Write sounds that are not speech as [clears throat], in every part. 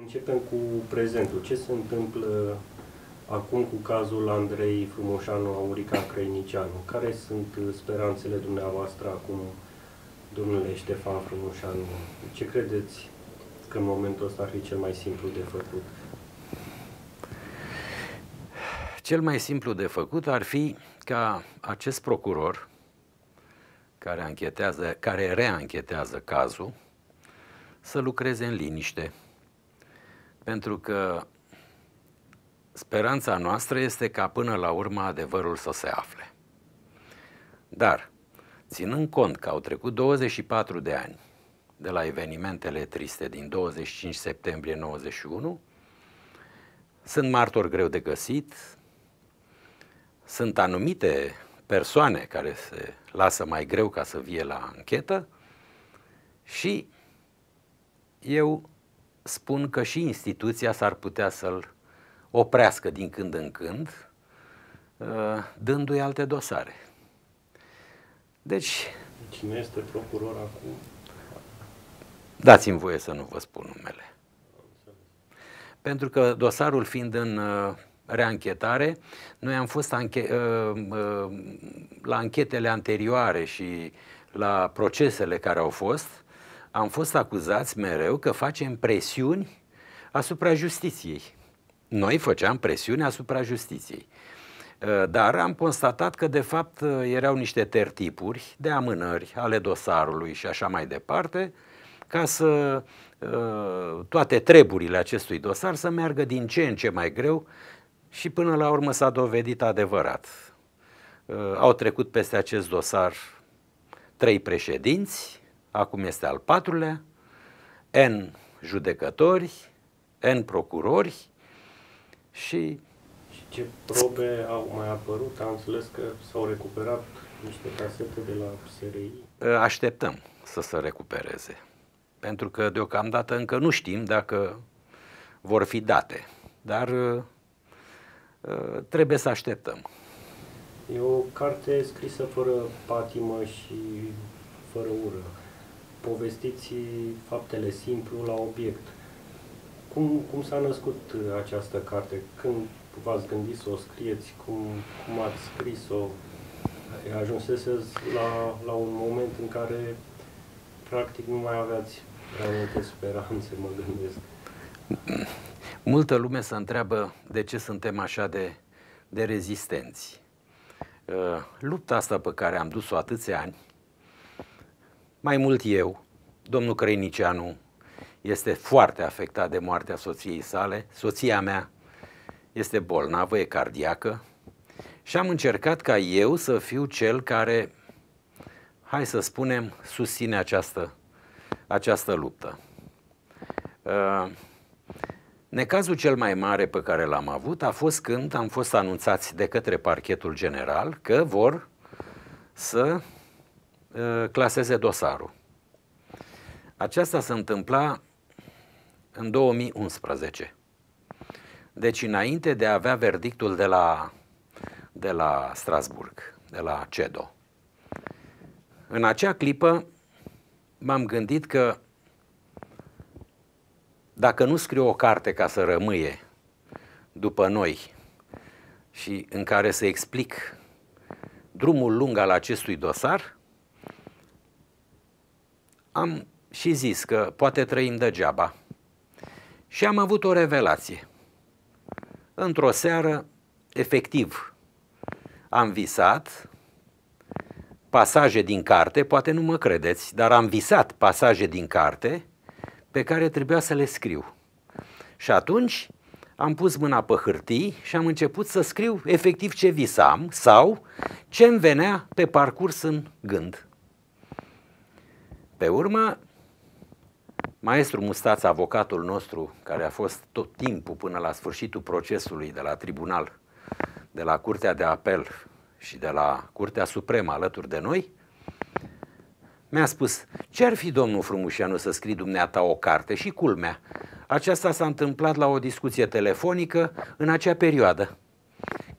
Începem cu prezentul. Ce se întâmplă acum cu cazul Andrei Frumoșanu, Aurica Crăinicianu? Care sunt speranțele dumneavoastră acum, domnule Ștefan Frumoșanu? Ce credeți că în momentul ăsta ar fi cel mai simplu de făcut? Cel mai simplu de făcut ar fi ca acest procuror care, anchetează, care reanchetează cazul să lucreze în liniște. Pentru că speranța noastră este ca până la urmă adevărul să se afle. Dar, ținând cont că au trecut 24 de ani de la evenimentele triste din 25 septembrie 91, sunt martori greu de găsit, sunt anumite persoane care se lasă mai greu ca să vie la anchetă și eu spun că și instituția s-ar putea să-l oprească din când în când, uh, dându-i alte dosare. Deci... Cine este procuror acum? Dați-mi voie să nu vă spun numele. Pentru că dosarul fiind în uh, reanchetare, noi am fost anche- uh, la anchetele anterioare și la procesele care au fost, am fost acuzați mereu că facem presiuni asupra justiției. Noi făceam presiuni asupra justiției. Uh, dar am constatat că, de fapt, uh, erau niște tertipuri de amânări ale dosarului și așa mai departe, ca să uh, toate treburile acestui dosar să meargă din ce în ce mai greu și până la urmă s-a dovedit adevărat. Au trecut peste acest dosar trei președinți, acum este al patrulea, N judecători, N procurori și... Și ce probe au mai apărut? Am înțeles că s-au recuperat niște casete de la SRI. Așteptăm să se recupereze, pentru că deocamdată încă nu știm dacă vor fi date, dar uh, trebuie să așteptăm. E o carte scrisă fără patimă și fără ură povestiți faptele simplu la obiect. Cum, cum s-a născut această carte? Când v-ați gândit să o scrieți? Cum, cum ați scris-o? Ajunsese la, la un moment în care practic nu mai aveați prea multe speranțe, mă gândesc. Multă lume se întreabă de ce suntem așa de, de rezistenți. Uh, lupta asta pe care am dus-o atâția ani, mai mult eu, domnul Crăinicianu este foarte afectat de moartea soției sale. Soția mea este bolnavă, e cardiacă și am încercat ca eu să fiu cel care, hai să spunem, susține această, această luptă. Uh, necazul cel mai mare pe care l-am avut a fost când am fost anunțați de către parchetul general că vor să uh, claseze dosarul. Aceasta se întâmpla în 2011. Deci înainte de a avea verdictul de la, de la Strasburg, de la CEDO. În acea clipă m-am gândit că dacă nu scriu o carte ca să rămâie după noi și în care să explic drumul lung al acestui dosar, am și zis că poate trăim degeaba. Și am avut o revelație. Într-o seară, efectiv, am visat pasaje din carte, poate nu mă credeți, dar am visat pasaje din carte pe care trebuia să le scriu. Și atunci am pus mâna pe hârtii și am început să scriu efectiv ce visam sau ce îmi venea pe parcurs în gând. Pe urmă, Maestru Mustaț, avocatul nostru, care a fost tot timpul până la sfârșitul procesului de la tribunal, de la Curtea de Apel și de la Curtea Supremă alături de noi, mi-a spus, ce ar fi domnul Frumușianu să scrii dumneata o carte? Și culmea, aceasta s-a întâmplat la o discuție telefonică în acea perioadă.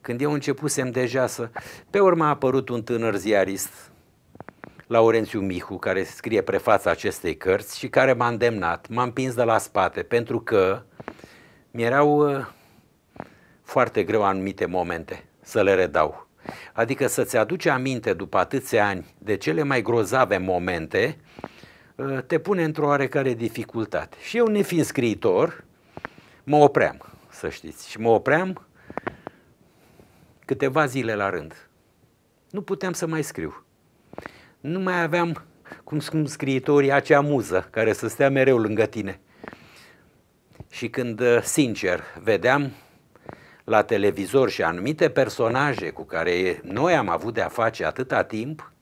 Când eu începusem deja să... Pe urmă a apărut un tânăr ziarist Laurențiu Mihu, care scrie prefața acestei cărți și care m-a îndemnat, m-a împins de la spate, pentru că mi-erau uh, foarte greu anumite momente să le redau. Adică să-ți aduce aminte după atâția ani de cele mai grozave momente, uh, te pune într-o oarecare dificultate. Și eu, nefiind scriitor, mă opream, să știți. Și mă opream câteva zile la rând. Nu puteam să mai scriu. Nu mai aveam, cum spun scriitorii, acea muză care să stea mereu lângă tine. Și când, uh, sincer, vedeam la televizor și anumite personaje cu care noi am avut de-a face atâta timp,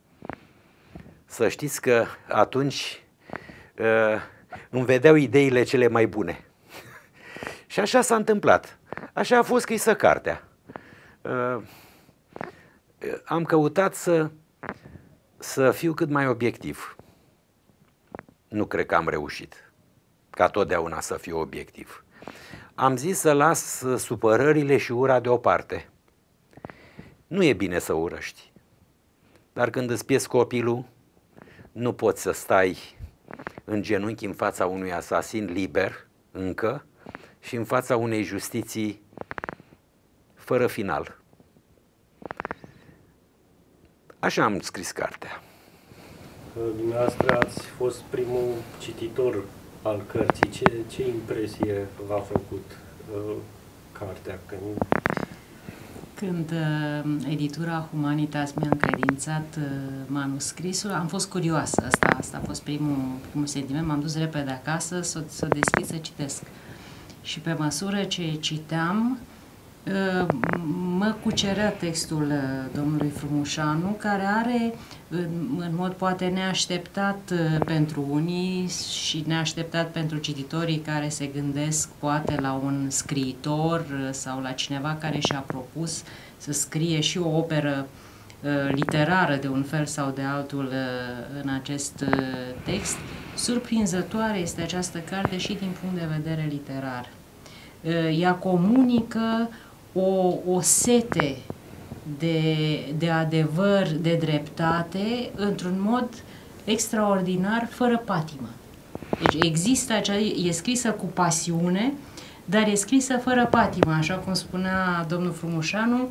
să știți că atunci uh, îmi vedeau ideile cele mai bune. [laughs] și așa s-a întâmplat. Așa a fost scrisă cartea. Uh, am căutat să, să fiu cât mai obiectiv. Nu cred că am reușit, ca totdeauna să fiu obiectiv am zis să las supărările și ura deoparte. Nu e bine să urăști. Dar când îți pierzi copilul, nu poți să stai în genunchi în fața unui asasin liber, încă, și în fața unei justiții fără final. Așa am scris cartea. Dumneavoastră ați fost primul cititor al cărții, ce, ce impresie v-a făcut uh, cartea? Când... Când uh, editura Humanitas mi-a încredințat uh, manuscrisul, am fost curioasă. Asta, asta a fost primul, primul sentiment. M-am dus repede acasă să, să deschid să citesc. Și pe măsură ce citeam, uh, mă cucerea textul uh, domnului Frumușanu, care are, în, în mod poate neașteptat uh, pentru unii și neașteptat pentru cititorii care se gândesc poate la un scriitor uh, sau la cineva care și-a propus să scrie și o operă literară de un fel sau de altul în acest text. Surprinzătoare este această carte și din punct de vedere literar. Ea comunică o, o sete de, de adevăr, de dreptate, într-un mod extraordinar, fără patimă. Deci există acea, e scrisă cu pasiune, dar e scrisă fără patimă, așa cum spunea domnul Frumușanu,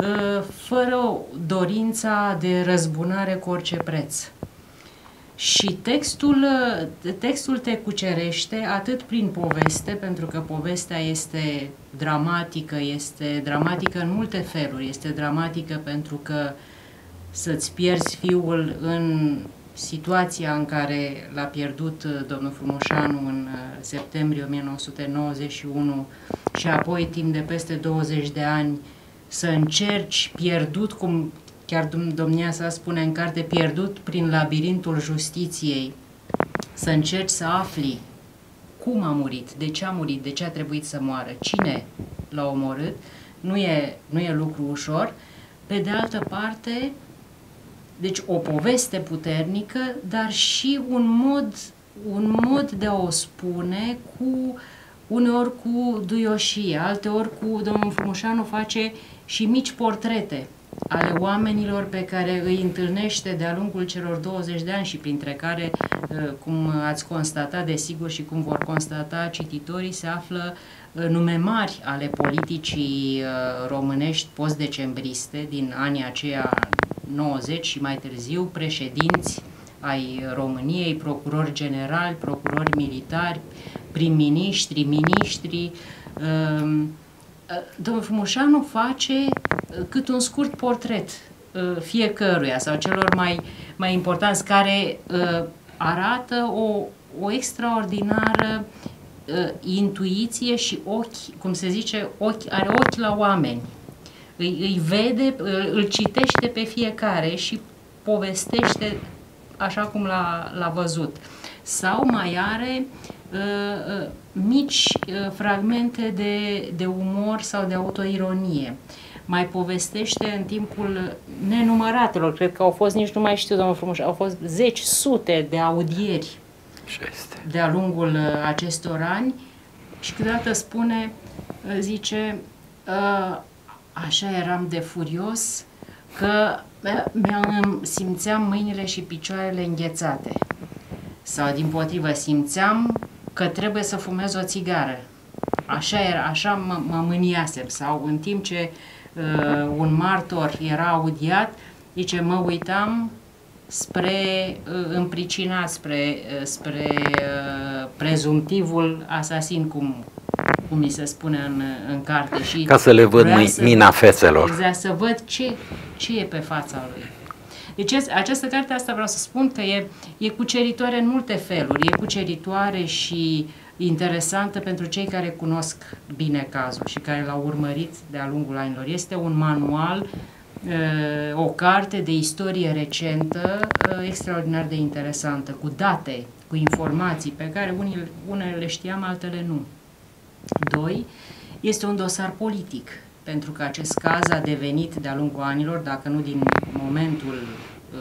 ă, fără dorința de răzbunare cu orice preț. Și textul, textul te cucerește atât prin poveste, pentru că povestea este dramatică, este dramatică în multe feluri. Este dramatică pentru că să-ți pierzi fiul în situația în care l-a pierdut domnul Frumoșanu în uh, septembrie 1991 și apoi timp de peste 20 de ani să încerci pierdut, cum chiar domnia sa spune în carte, pierdut prin labirintul justiției, să încerci să afli cum a murit, de ce a murit, de ce a trebuit să moară, cine l-a omorât, nu e, nu e lucru ușor. Pe de altă parte, deci o poveste puternică, dar și un mod, un mod de a o spune cu uneori cu duioșie, alteori cu domnul Frumușanu face și mici portrete ale oamenilor pe care îi întâlnește de-a lungul celor 20 de ani și printre care, uh, cum ați constatat, desigur, și cum vor constata cititorii, se află uh, nume mari ale politicii uh, românești post-decembriste din anii aceia 90 și mai târziu, președinți ai României, procurori generali, procurori militari, prim-ministri, miniștri, domnul Frumușanu face uh, cât un scurt portret uh, fiecăruia sau celor mai, mai importanți care uh, arată o, o extraordinară intuiție și ochi, cum se zice, ochi, are ochi la oameni. Îi, îi vede, îl, îl citește pe fiecare și povestește așa cum l-a, l-a văzut. Sau mai are uh, uh, mici uh, fragmente de, de umor sau de autoironie. Mai povestește în timpul nenumăratelor, cred că au fost, nici nu mai știu, domnul frumos, au fost zeci, sute de audieri de-a lungul uh, acestor ani și câteodată spune, uh, zice, așa eram de furios că Mi-am, simțeam mâinile și picioarele înghețate. Sau, din potrivă, simțeam că trebuie să fumez o țigară. Așa era, așa mă, mă mâniasem. Sau, în timp ce uh, un martor era audiat, zice, mă uitam spre uh, împricinat, spre, uh, spre uh, prezumtivul asasin, cum, cum mi se spune în, în carte. Și Ca să le văd să, mina fețelor. Exact, să văd ce, ce e pe fața lui. Deci această carte, asta vreau să spun, că e, e cuceritoare în multe feluri. E cuceritoare și interesantă pentru cei care cunosc bine cazul și care l-au urmărit de-a lungul anilor. Este un manual o carte de istorie recentă extraordinar de interesantă, cu date, cu informații pe care unii, unele le știam, altele nu. Doi, este un dosar politic, pentru că acest caz a devenit de-a lungul anilor, dacă nu din momentul uh,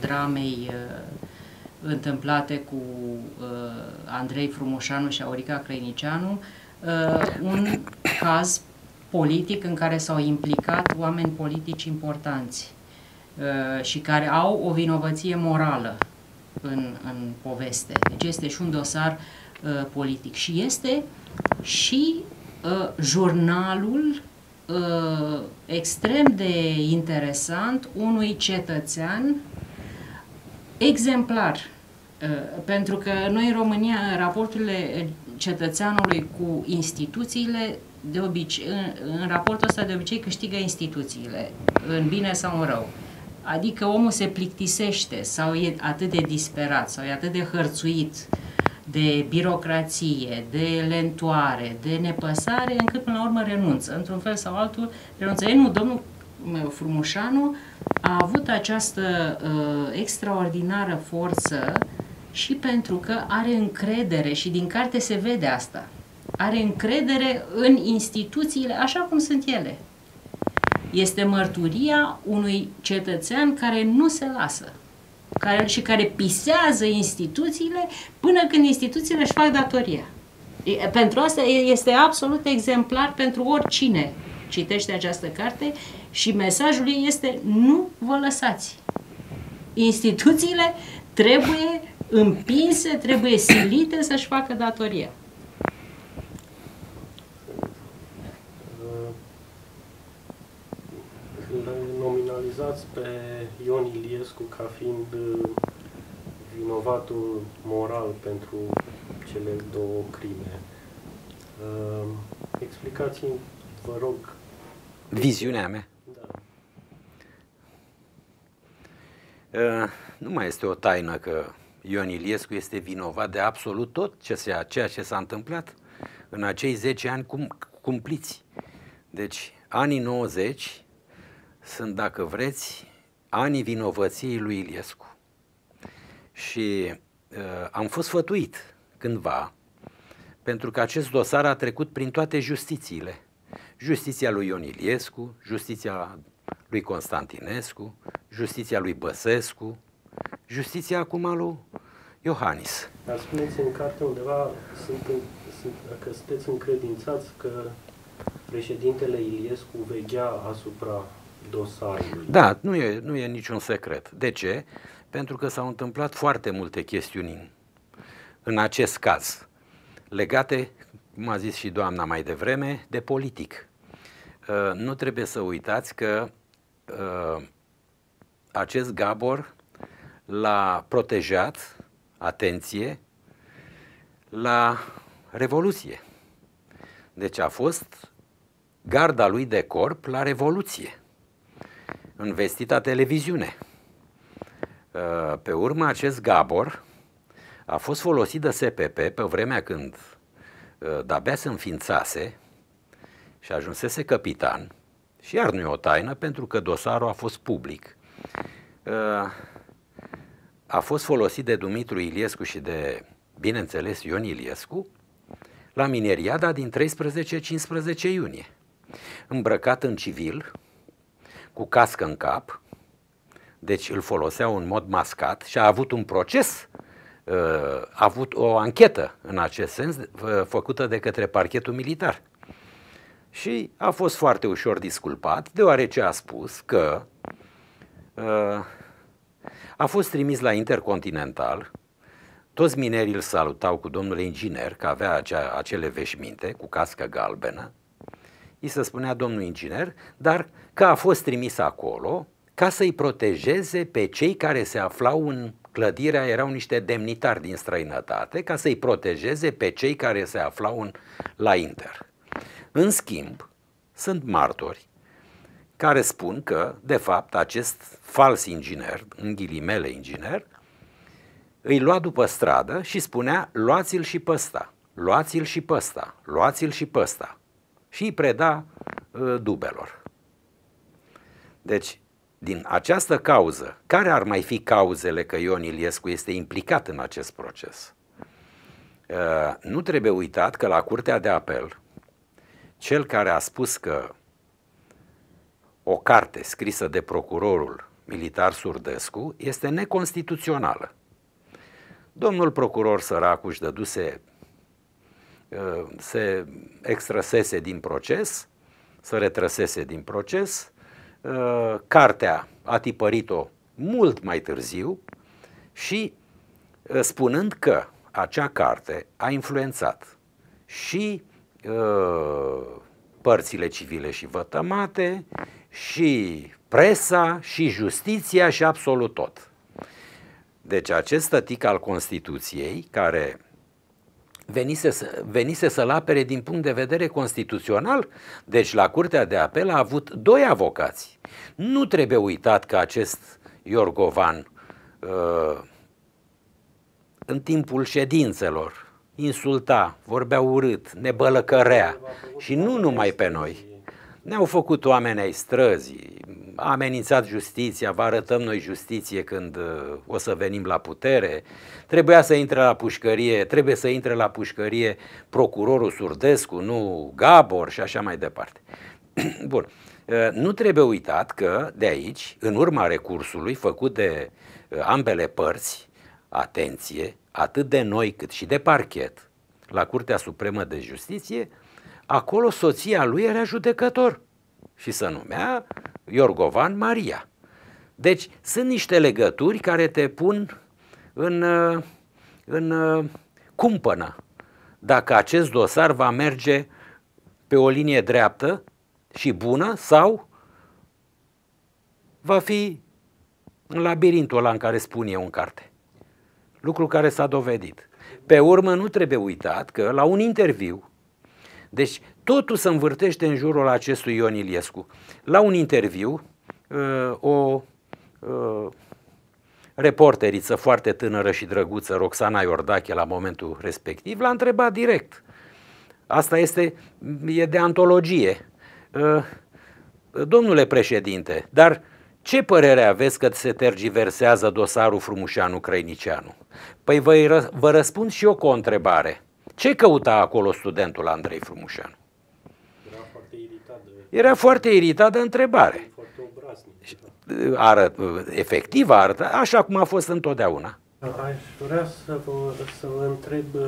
dramei uh, întâmplate cu uh, Andrei Frumușanu și Aurica Crăinicianu, uh, un caz politic în care s-au implicat oameni politici importanți uh, și care au o vinovăție morală în, în poveste. Deci este și un dosar uh, politic. Și este și uh, jurnalul uh, extrem de interesant unui cetățean exemplar. Uh, pentru că noi în România, raporturile cetățeanului cu instituțiile de obicei, în, în raportul ăsta de obicei câștigă instituțiile, în bine sau în rău. Adică omul se plictisește sau e atât de disperat sau e atât de hărțuit de birocrație, de lentoare, de nepăsare, încât până la urmă renunță. Într-un fel sau altul renunță. Ei nu, domnul Frumușanu a avut această uh, extraordinară forță și pentru că are încredere și din carte se vede asta are încredere în instituțiile așa cum sunt ele. Este mărturia unui cetățean care nu se lasă care, și care pisează instituțiile până când instituțiile își fac datoria. Pentru asta este absolut exemplar pentru oricine citește această carte și mesajul ei este nu vă lăsați. Instituțiile trebuie împinse, trebuie silite să-și facă datoria. nominalizați pe Ion Iliescu ca fiind uh, vinovatul moral pentru cele două crime. Uh, explicați-mi, vă rog. Viziunea mea. Da. Uh, nu mai este o taină că Ion Iliescu este vinovat de absolut tot ce se, ceea ce s-a întâmplat în acei 10 ani cum, cumpliți. Deci, anii 90 sunt, dacă vreți, anii vinovăției lui Iliescu. Și uh, am fost fătuit cândva, pentru că acest dosar a trecut prin toate justițiile. Justiția lui Ion Iliescu, justiția lui Constantinescu, justiția lui Băsescu, justiția acum lui Iohannis. Dar spuneți în carte undeva, sunt, sunt, că sunteți încredințați că președintele Iliescu veghea asupra dosarului. Da, nu e, nu e niciun secret. De ce? Pentru că s-au întâmplat foarte multe chestiuni în acest caz, legate, cum a zis și doamna mai devreme, de politic. Uh, nu trebuie să uitați că uh, acest Gabor l-a protejat, atenție, la Revoluție. Deci a fost garda lui de corp la Revoluție în vestita televiziune. Uh, pe urmă, acest Gabor a fost folosit de SPP pe vremea când uh, de-abia se înființase și ajunsese capitan, și iar nu e o taină pentru că dosarul a fost public. Uh, a fost folosit de Dumitru Iliescu și de, bineînțeles, Ion Iliescu la mineriada din 13-15 iunie. Îmbrăcat în civil, cu cască în cap, deci îl foloseau în mod mascat și a avut un proces, uh, a avut o anchetă în acest sens uh, făcută de către parchetul militar. Și a fost foarte ușor disculpat, deoarece a spus că uh, a fost trimis la Intercontinental, toți minerii îl salutau cu domnul inginer, că avea acea, acele veșminte cu cască galbenă, îi se spunea domnul inginer, dar că a fost trimis acolo ca să-i protejeze pe cei care se aflau în clădirea, erau niște demnitari din străinătate, ca să-i protejeze pe cei care se aflau în, la Inter. În schimb, sunt martori care spun că, de fapt, acest fals inginer, în ghilimele inginer, îi lua după stradă și spunea luați-l și pe ăsta, luați-l și pe ăsta, luați-l și pe ăsta și îi preda uh, dubelor. Deci, din această cauză, care ar mai fi cauzele că Ion Iliescu este implicat în acest proces? Uh, nu trebuie uitat că la Curtea de Apel, cel care a spus că o carte scrisă de procurorul militar Surdescu este neconstituțională. Domnul procuror săracuș își dăduse, uh, se extrăsese din proces, să retrăsese din proces, uh, cartea a tipărit-o mult mai târziu și uh, spunând că acea carte a influențat și părțile civile și vătămate, și presa, și justiția, și absolut tot. Deci acest stătic al Constituției, care venise, să, venise să-l apere din punct de vedere constituțional, deci la Curtea de Apel a avut doi avocați. Nu trebuie uitat că acest Iorgovan, uh, în timpul ședințelor, insulta, vorbea urât, ne bălăcărea și nu numai pe noi. Ne-au făcut oameni ai străzii, a amenințat justiția, vă arătăm noi justiție când uh, o să venim la putere, trebuia să intre la pușcărie, trebuie să intre la pușcărie procurorul Surdescu, nu Gabor și așa mai departe. [clears throat] Bun. Uh, nu trebuie uitat că de aici, în urma recursului făcut de uh, ambele părți, atenție, atât de noi cât și de parchet, la Curtea Supremă de Justiție, acolo soția lui era judecător și se numea Iorgovan Maria. Deci sunt niște legături care te pun în, în cumpănă. Dacă acest dosar va merge pe o linie dreaptă și bună sau va fi în labirintul ăla în care spun eu în carte. Lucru care s-a dovedit. Pe urmă nu trebuie uitat că la un interviu deci totul se învârtește în jurul acestui Ion Iliescu. La un interviu, uh, o uh, reporteriță foarte tânără și drăguță, Roxana Iordache, la momentul respectiv, l-a întrebat direct. Asta este, e de antologie. Uh, domnule președinte, dar ce părere aveți că se tergiversează dosarul Frumușanu Crăinicianu? Păi vă, vă răspund și eu cu o întrebare. Ce căuta acolo studentul Andrei Frumușanu? Era foarte iritat de... Era foarte iritat de întrebare. Foarte obraznic. Arăt, efectiv arătă, așa cum a fost întotdeauna. Aș vrea să vă, să vă întreb, uh,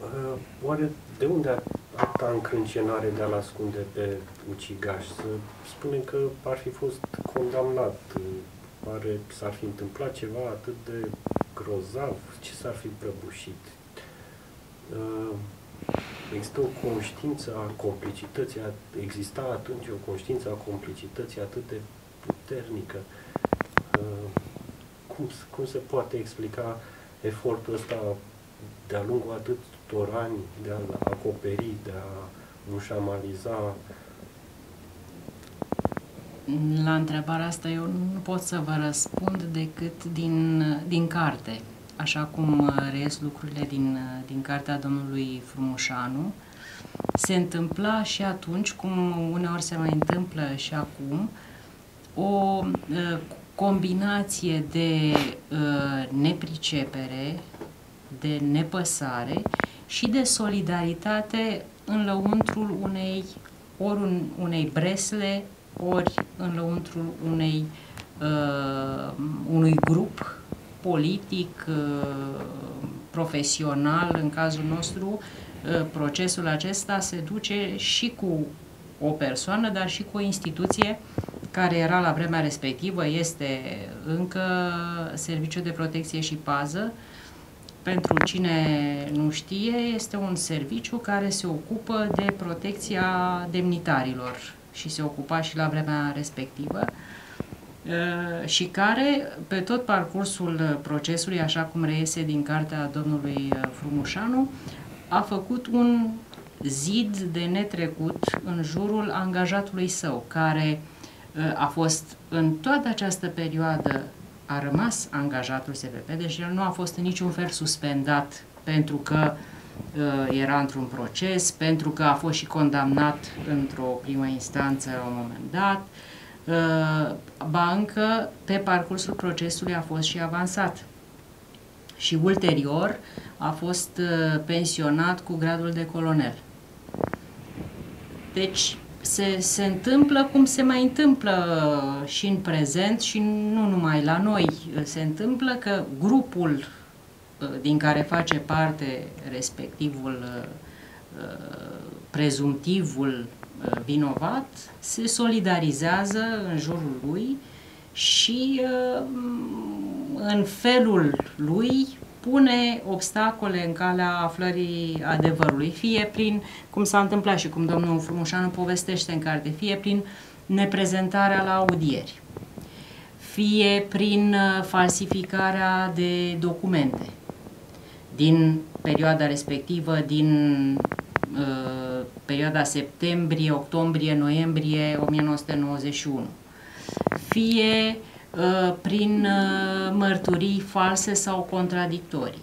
uh, oare de unde atâta încrâncenare de a-l ascunde pe ucigaș? Să spunem că ar fi fost condamnat, oare s-ar fi întâmplat ceva atât de grozav? Ce s-ar fi prăbușit? Uh, există o conștiință a complicității, exista atunci o conștiință a complicității atât de puternică. Uh, cum, cum se poate explica efortul ăsta de-a lungul atâtor ani de a acoperi, de a mușamaliza la întrebarea asta eu nu pot să vă răspund decât din, din carte așa cum uh, reies lucrurile din, uh, din cartea domnului Frumușanu, se întâmpla și atunci, cum uneori se mai întâmplă și acum, o uh, combinație de uh, nepricepere, de nepăsare și de solidaritate în lăuntrul unei ori un, unei bresle, ori în lăuntrul unei, uh, unui grup politic, uh, profesional, în cazul nostru, uh, procesul acesta se duce și cu o persoană, dar și cu o instituție care era la vremea respectivă, este încă Serviciul de Protecție și Pază. Pentru cine nu știe, este un serviciu care se ocupă de protecția demnitarilor și se ocupa și la vremea respectivă uh, și care, pe tot parcursul procesului, așa cum reiese din cartea domnului uh, Frumușanu, a făcut un zid de netrecut în jurul angajatului său, care uh, a fost în toată această perioadă, a rămas angajatul SPP, deci el nu a fost în niciun fel suspendat pentru că uh, era într-un proces, pentru că a fost și condamnat într-o primă instanță la un moment dat, uh, ba încă pe parcursul procesului a fost și avansat. Și ulterior a fost pensionat cu gradul de colonel. Deci se, se întâmplă cum se mai întâmplă și în prezent și nu numai la noi. Se întâmplă că grupul uh, din care face parte respectivul uh, uh, prezumtivul vinovat se solidarizează în jurul lui și în felul lui pune obstacole în calea aflării adevărului, fie prin, cum s-a întâmplat și cum domnul Frumușanu povestește în carte, fie prin neprezentarea la audieri, fie prin uh, falsificarea de documente din perioada respectivă, din uh, perioada septembrie, octombrie, noiembrie 1991, fie Uh, prin uh, mărturii false sau contradictorii,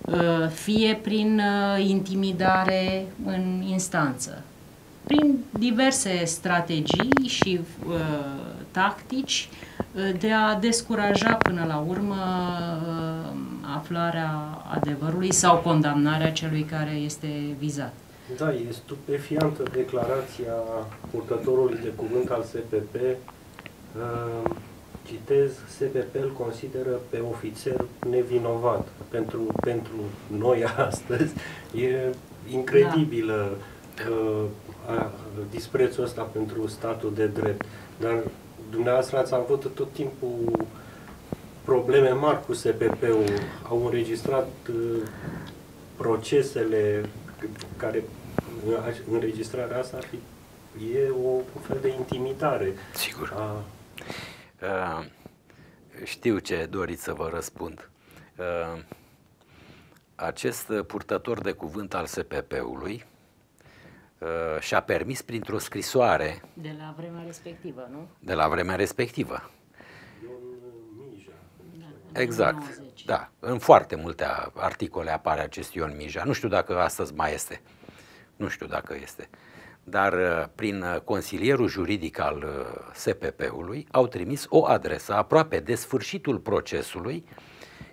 uh, fie prin intimidare în instanță, prin diverse strategii și tactici de a descuraja până la urmă aflarea adevărului sau condamnarea celui care este vizat. Da, e stupefiantă declarația purtătorului de cuvânt al SPP citez, SPP îl consideră pe ofițer nevinovat. Pentru, pentru noi astăzi e incredibilă da. uh, a, disprețul ăsta pentru statul de drept. Dar dumneavoastră ați avut tot timpul probleme mari cu SPP-ul. Au înregistrat uh, procesele care înregistrarea asta ar fi e o, un fel de intimidare. Sigur. A, Uh, știu ce doriți să vă răspund. Uh, acest purtător de cuvânt al SPP-ului uh, și-a permis printr-o scrisoare... De la vremea respectivă, nu? De la vremea respectivă. Da, exact. 90. Da. În foarte multe articole apare acest Ion Mija. Nu știu dacă astăzi mai este. Nu știu dacă este. Uh, dar uh, prin uh, consilierul juridic al uh, SPP-ului au trimis o adresă aproape de sfârșitul procesului,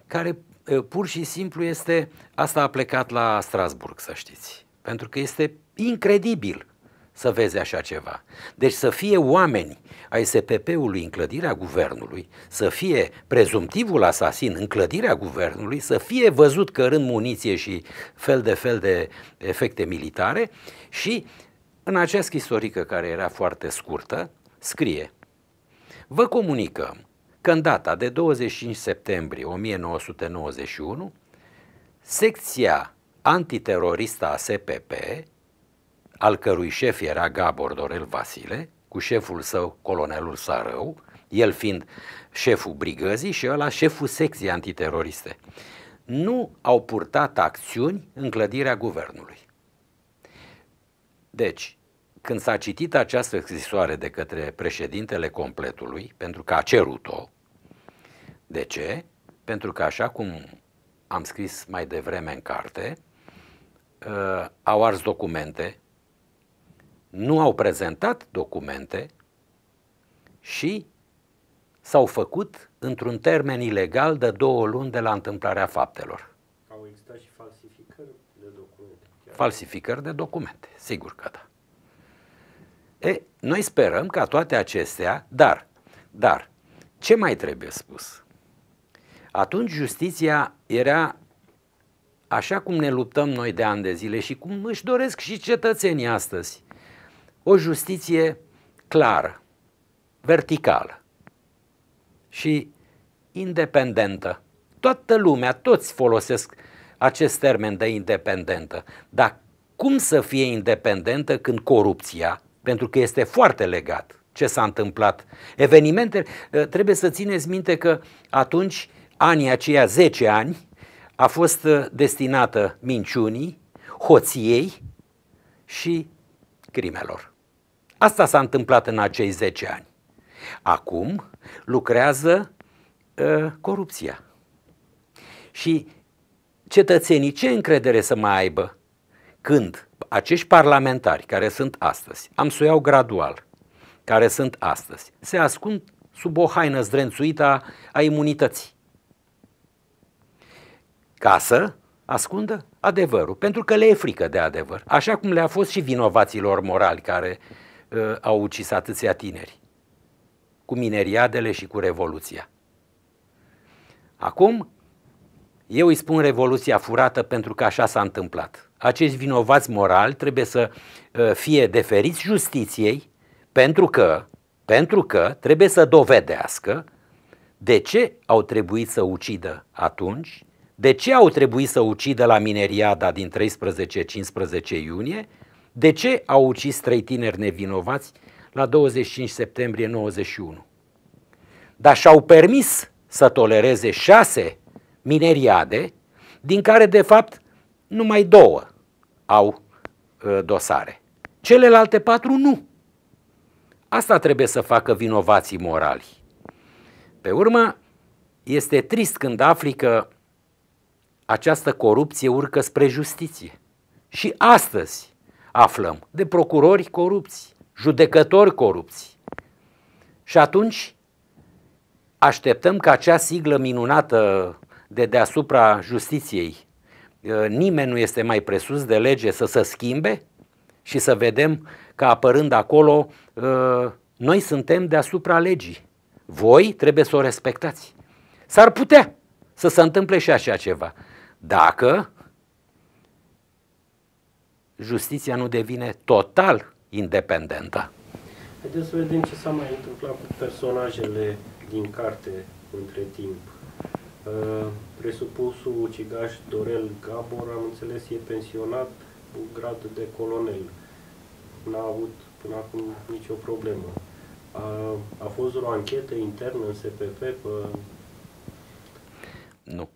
care pur și simplu este, asta a plecat la Strasburg, să știți, pentru că este incredibil să vezi așa ceva. Deci să fie oameni ai SPP-ului în clădirea guvernului, să fie prezumtivul asasin în clădirea guvernului, să fie văzut cărând muniție și fel de fel de efecte militare și în acea scrisorică care era foarte scurtă, scrie Vă comunicăm că în data de 25 septembrie 1991, secția antiteroristă a SPP, al cărui șef era Gabor Dorel Vasile, cu șeful său, colonelul Sarău, el fiind șeful brigăzii și ăla șeful secției antiteroriste, nu au purtat acțiuni în clădirea guvernului. Deci, când s-a citit această scrisoare de către președintele completului, pentru că a cerut-o, de ce? Pentru că așa cum am scris mai devreme în carte, uh, au ars documente, nu au prezentat documente și s-au făcut într-un termen ilegal de două luni de la întâmplarea faptelor. Au existat și falsificări de documente. Chiar. Falsificări de documente, sigur că da. E, noi sperăm ca toate acestea, dar, dar, ce mai trebuie spus? Atunci justiția era așa cum ne luptăm noi de ani de zile și cum își doresc și cetățenii astăzi. O justiție clară, verticală și independentă. Toată lumea, toți folosesc acest termen de independentă. Dar cum să fie independentă când corupția, pentru că este foarte legat ce s-a întâmplat. Evenimentele, ă, trebuie să țineți minte că atunci, anii aceia, 10 ani, a fost ă, destinată minciunii, hoției și crimelor. Asta s-a întâmplat în acei 10 ani. Acum lucrează uh, corupția. Și cetățenii ce încredere să mai aibă când acești parlamentari care sunt astăzi, am să o iau gradual, care sunt astăzi, se ascund sub o haină zdrențuită a, a imunității. Ca să ascundă adevărul, pentru că le e frică de adevăr, așa cum le-a fost și vinovaților morali care uh, au ucis atâția tineri, cu mineriadele și cu revoluția. Acum, eu îi spun revoluția furată pentru că așa s-a întâmplat. Acești vinovați morali trebuie să uh, fie deferiți justiției pentru că, pentru că trebuie să dovedească de ce au trebuit să ucidă atunci, de ce au trebuit să ucidă la Mineriada din 13-15 iunie, de ce au ucis trei tineri nevinovați la 25 septembrie 91. Dar și-au permis să tolereze șase mineriade, din care de fapt numai două au uh, dosare. Celelalte patru nu. Asta trebuie să facă vinovații morali. Pe urmă, este trist când afli că această corupție urcă spre justiție. Și astăzi aflăm de procurori corupți, judecători corupți. Și atunci așteptăm ca acea siglă minunată de deasupra justiției, uh, nimeni nu este mai presus de lege să se schimbe și să vedem că apărând acolo, uh, noi suntem deasupra legii. Voi trebuie să o respectați. S-ar putea să se întâmple și așa ceva. Dacă justiția nu devine total independentă. Haideți să vedem ce s-a mai întâmplat cu personajele din carte între timp. Uh, presupusul ucigaș Dorel Gabor, am înțeles, e pensionat cu grad de colonel. N-a avut până acum nicio problemă. A, a fost o anchetă internă în SPP pe... Nu,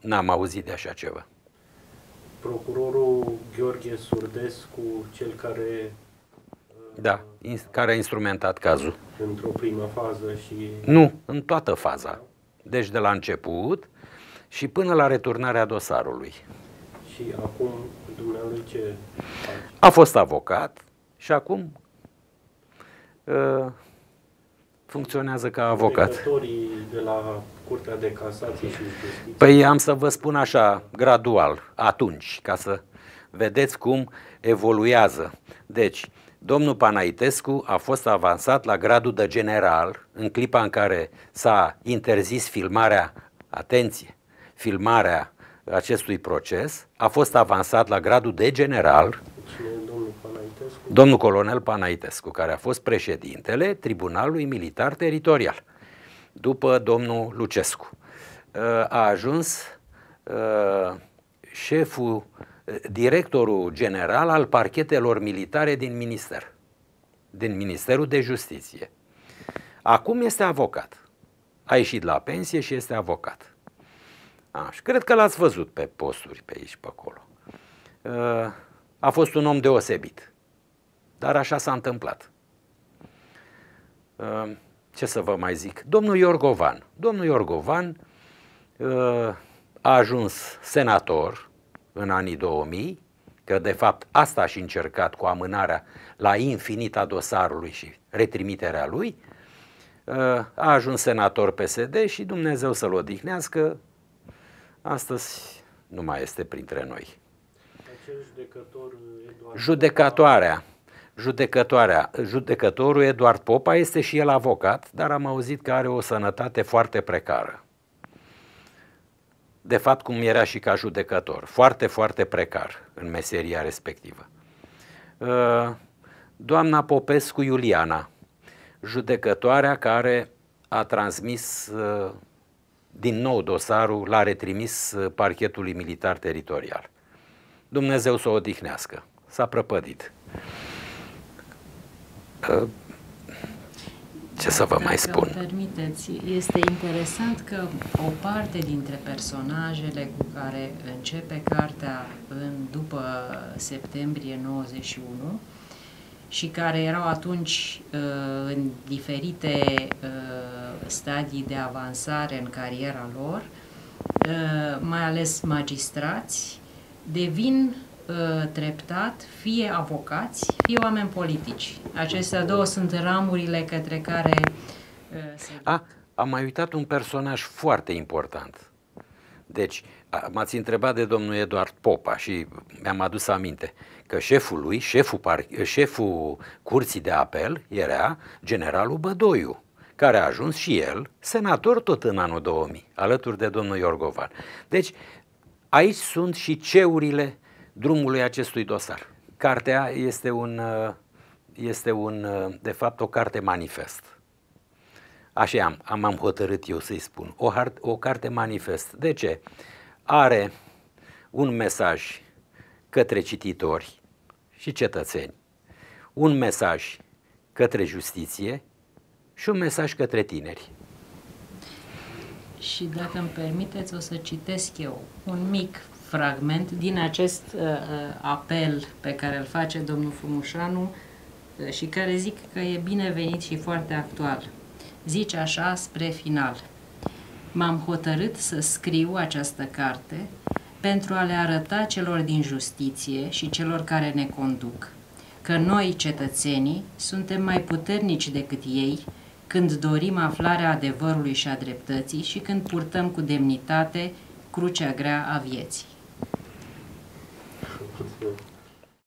n-am auzit de așa ceva. Procurorul Gheorghe Surdescu, cel care... Da, care a instrumentat cazul. Într-o primă fază și... Nu, în toată faza. Deci de la început și până la returnarea dosarului. Și acum dumnealui ce face? A fost avocat și acum uh, funcționează ca avocat. de la Curtea de Casație și Justiție? Păi am să vă spun așa, gradual, atunci, ca să vedeți cum evoluează. Deci, Domnul Panaitescu a fost avansat la gradul de general în clipa în care s-a interzis filmarea, atenție, filmarea acestui proces, a fost avansat la gradul de general domnul, Panaitescu? domnul colonel Panaitescu, care a fost președintele Tribunalului Militar Teritorial, după domnul Lucescu. A ajuns uh, șeful directorul general al parchetelor militare din minister, din Ministerul de Justiție. Acum este avocat. A ieșit la pensie și este avocat. Așa, cred că l-ați văzut pe posturi pe aici pe acolo. Uh, a fost un om deosebit. Dar așa s-a întâmplat. Uh, ce să vă mai zic? Domnul Iorgovan. Domnul Iorgovan uh, a ajuns senator în anii 2000, că de fapt asta a și încercat cu amânarea la infinita dosarului și retrimiterea lui, uh, a ajuns senator PSD și Dumnezeu să-l odihnească, astăzi nu mai este printre noi. judecător Eduard Judecatoarea. Judecătoarea, judecătorul Eduard Popa este și el avocat, dar am auzit că are o sănătate foarte precară de fapt cum era și ca judecător, foarte, foarte precar în meseria respectivă. Uh, doamna Popescu Iuliana, judecătoarea care a transmis uh, din nou dosarul, l-a retrimis uh, parchetului militar teritorial. Dumnezeu să o odihnească. S-a prăpădit. Uh, ce să vă Dacă mai spun? permiteți, este interesant că o parte dintre personajele cu care începe cartea în, după septembrie 91 și care erau atunci uh, în diferite uh, stadii de avansare în cariera lor, uh, mai ales magistrați, devin uh, treptat fie avocați, fie oameni politici. Acestea două sunt ramurile către care uh, se A, am mai uitat un personaj foarte important. Deci, a- m-ați întrebat de domnul Eduard Popa și mi-am adus aminte că șeful lui, șeful, par, șeful curții de apel, era generalul Bădoiu, care a ajuns și el senator tot în anul 2000, alături de domnul Iorgovan. Deci, aici sunt și ceurile drumului acestui dosar. Cartea este un, uh, este un, uh, de fapt, o carte manifest. Așa am, am, am hotărât eu să-i spun. O, hart, o carte manifest. De ce? Are un mesaj către cititori și cetățeni, un mesaj către justiție și un mesaj către tineri. Și dacă îmi permiteți, o să citesc eu un mic fragment din acest uh, uh, apel pe care îl face domnul Fumușanu uh, și care zic că e binevenit și foarte actual. Zice așa spre final. M-am hotărât să scriu această carte pentru a le arăta celor din justiție și celor care ne conduc că noi, cetățenii, suntem mai puternici decât ei când dorim aflarea adevărului și a dreptății și când purtăm cu demnitate crucea grea a vieții. Спасибо.